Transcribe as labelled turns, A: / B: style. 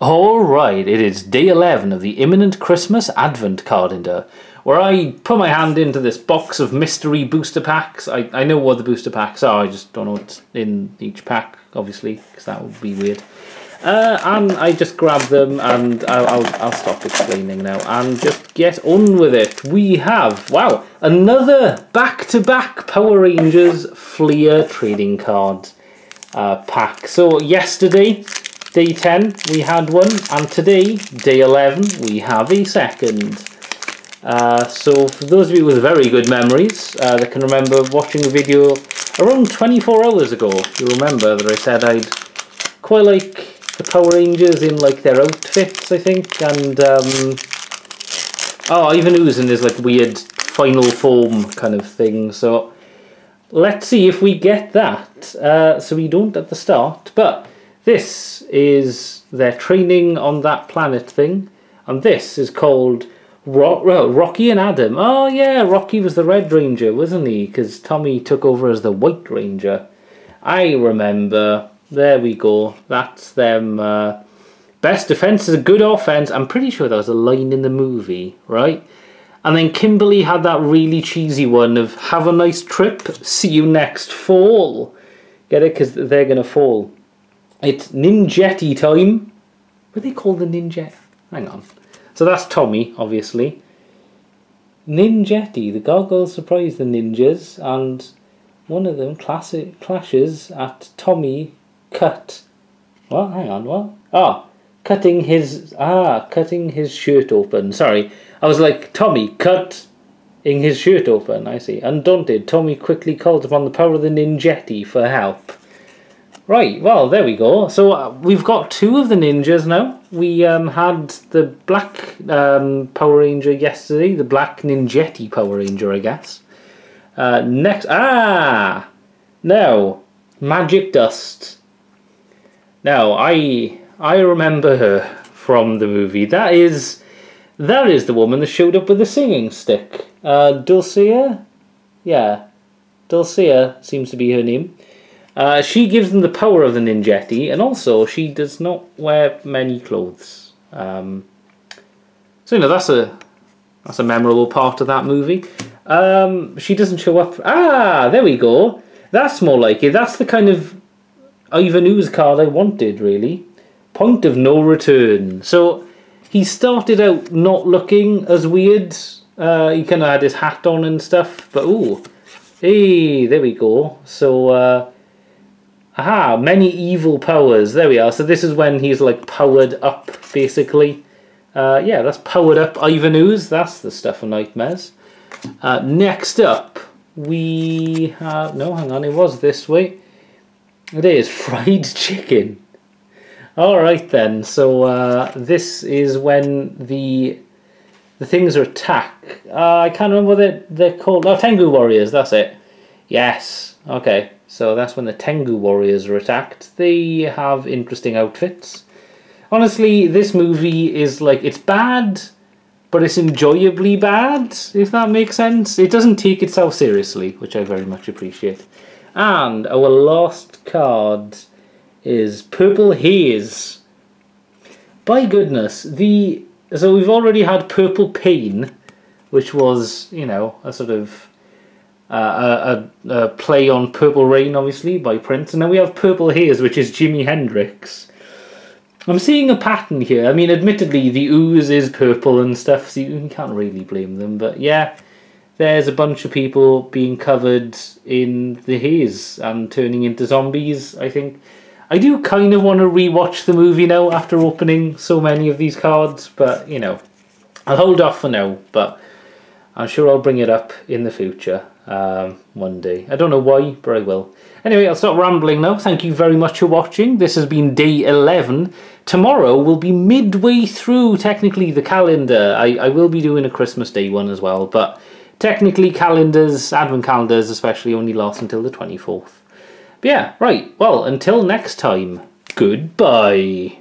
A: Alright, it is day 11 of the imminent Christmas Advent calendar, where I put my hand into this box of mystery booster packs. I, I know what the booster packs are, I just don't know what's in each pack, obviously, because that would be weird. Uh, and I just grab them and I'll, I'll, I'll stop explaining now and just get on with it. We have, wow, another back-to-back -back Power Rangers Fleer trading card uh, pack. So yesterday Day 10 we had one and today, day 11, we have a second. Uh, so for those of you with very good memories uh, that can remember watching a video around 24 hours ago, you remember that I said I'd quite like the Power Rangers in like their outfits, I think, and um, oh, Ivan Ooze in this like weird final form kind of thing. So let's see if we get that. Uh, so we don't at the start, but this is their training on that planet thing, and this is called Ro Rocky and Adam. Oh yeah, Rocky was the Red Ranger, wasn't he? Because Tommy took over as the White Ranger. I remember. There we go. That's them. Uh, best defense is a good offense. I'm pretty sure that was a line in the movie, right? And then Kimberly had that really cheesy one of "Have a nice trip. See you next fall." Get it? Because they're gonna fall. It's Ninjetti time. What do they call the ninja? Hang on. So that's Tommy, obviously. Ninjetti, the gargoyles surprise the ninjas, and one of them classic clashes at Tommy cut. What? Hang on, what? Ah, cutting his ah, cutting his shirt open. Sorry, I was like Tommy cut in his shirt open. I see. Undaunted, Tommy quickly calls upon the power of the Ninjetti for help. Right, well, there we go. So uh, we've got two of the ninjas now. We um, had the black um, Power Ranger yesterday, the black Ninjetti Power Ranger, I guess. Uh, next, ah! Now, Magic Dust. Now, I I remember her from the movie. That is, that is the woman that showed up with the singing stick. Uh, Dulcea? Yeah, Dulcea seems to be her name. Uh, she gives them the power of the Ninjetti, and also she does not wear many clothes. Um, so you know that's a that's a memorable part of that movie. Um, she doesn't show up. Ah, there we go. That's more like it. That's the kind of Ivan Ooze card I wanted, really. Point of no return. So he started out not looking as weird. Uh, he kind of had his hat on and stuff, but ooh, hey, there we go. So. Uh, Aha, many evil powers. There we are. So this is when he's like powered up, basically. Uh, yeah, that's powered up Ivan. That's the stuff of nightmares. Uh, next up, we have... No, hang on. It was this way. It is fried chicken. Alright then. So uh, this is when the the things are attack. Uh, I can't remember what they're, they're called. Oh, Tengu Warriors. That's it. Yes. Okay. So that's when the Tengu warriors are attacked. They have interesting outfits. Honestly, this movie is like, it's bad, but it's enjoyably bad, if that makes sense. It doesn't take itself seriously, which I very much appreciate. And our last card is Purple Haze. By goodness, the so we've already had Purple Pain, which was, you know, a sort of uh, a, a, play on Purple Rain, obviously, by Prince. And then we have Purple Haze, which is Jimi Hendrix. I'm seeing a pattern here. I mean, admittedly, the ooze is purple and stuff, so you can't really blame them. But yeah, there's a bunch of people being covered in the haze and turning into zombies, I think. I do kind of want to rewatch the movie now after opening so many of these cards, but, you know, I'll hold off for now, but I'm sure I'll bring it up in the future um, one day. I don't know why, but I will. Anyway, I'll stop rambling now. Thank you very much for watching. This has been day 11. Tomorrow will be midway through, technically, the calendar. I, I will be doing a Christmas Day one as well, but technically calendars, advent calendars especially, only last until the 24th. But yeah, right. Well, until next time, goodbye.